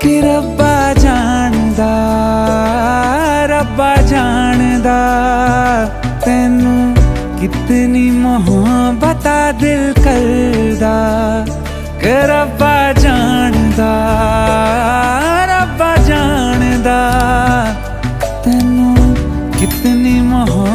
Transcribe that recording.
ਕਿ ਰੱਬਾ ਜਾਣਦਾ ਰੱਬਾ ਜਾਣਦਾ। ਤੈਨੂੰ ਕਿਤਨੀ ਮੁਹੱਬਤ ਆ ਦਿਲ ਕਰਦਾ। ਕਿ ਰੱਬਾ ਜਾਣਦਾ ਰੱਬਾ ਜਾਣਦਾ। ਤੈਨੂੰ ਕਿਤਨੀ ਮੁਹੱਬਤ